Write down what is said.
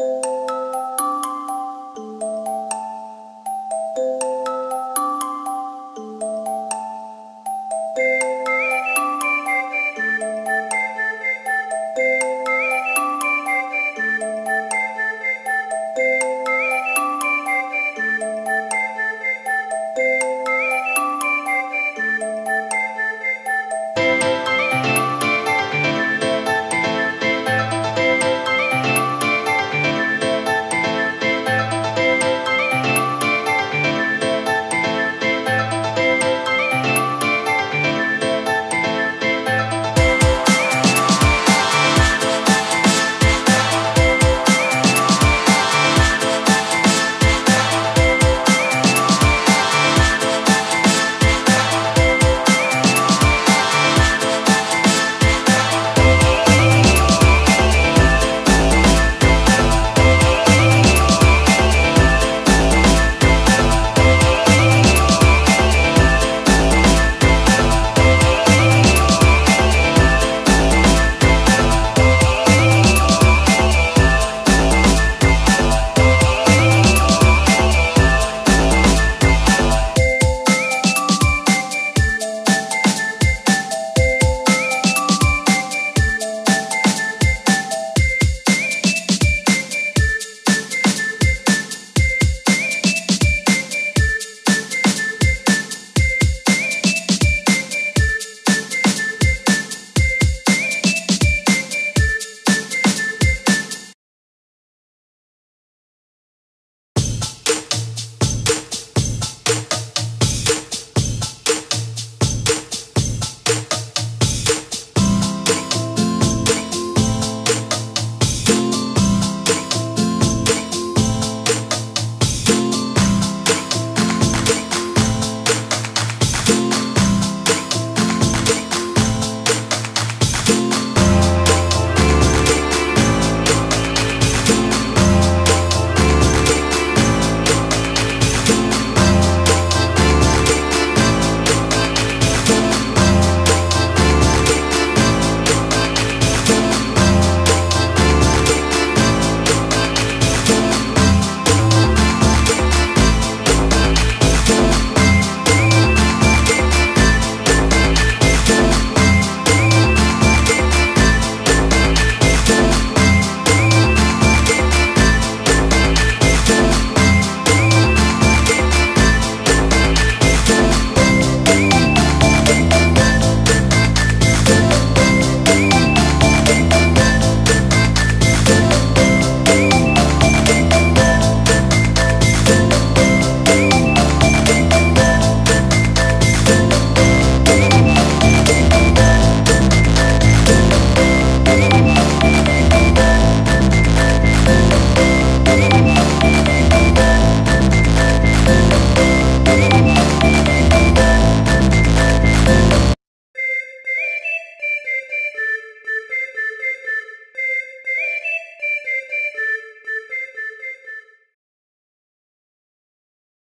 you